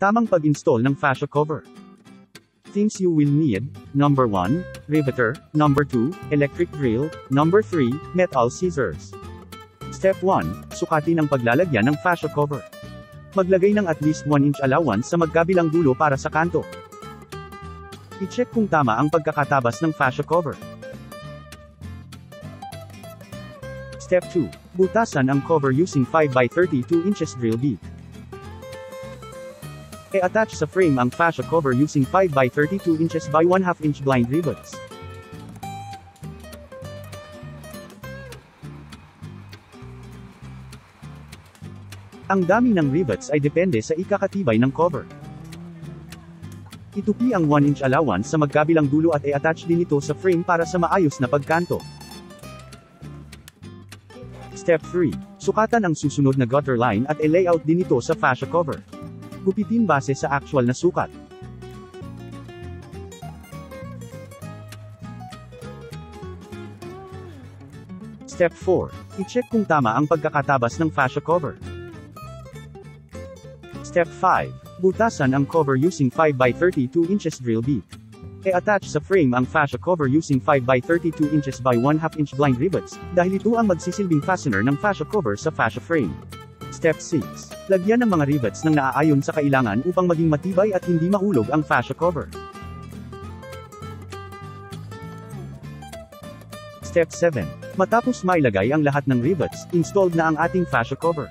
Tamang pag-install ng fascia cover. Things you will need, number 1, riveter, number 2, electric drill, number 3, metal scissors. Step 1, sukatin ang paglalagyan ng fascia cover. Maglagay ng at least 1 inch allowance sa magkabilang dulo para sa kanto. I-check kung tama ang pagkakatabas ng fascia cover. Step 2, butasan ang cover using 5 by 32 inches drill bit. E-attach sa frame ang fascia cover using 5 by 32 inches by 1 2 inch blind rivets. Ang dami ng rivets ay depende sa ikakatibay ng cover. Itupi ang 1 inch allowance sa magkabilang dulo at i-attach din ito sa frame para sa maayos na pagkanto. Step 3. Sukatan ang susunod na gutter line at i-layout din ito sa fascia cover. Gupitin base sa actual na sukat. Step 4. I-check kung tama ang pagkakatabas ng fascia cover. Step 5. Butasan ang cover using 5 by 32 inches drill bit. E-attach sa frame ang fascia cover using 5 by 32 inches by 1 2 inch blind rivets, dahil ito ang magsisilbing fastener ng fascia cover sa fascia frame. Step 6. Lagyan ng mga rivets ng naaayon sa kailangan upang maging matibay at hindi mahulog ang fascia cover. Step 7. Matapos mailagay ang lahat ng rivets, installed na ang ating fascia cover.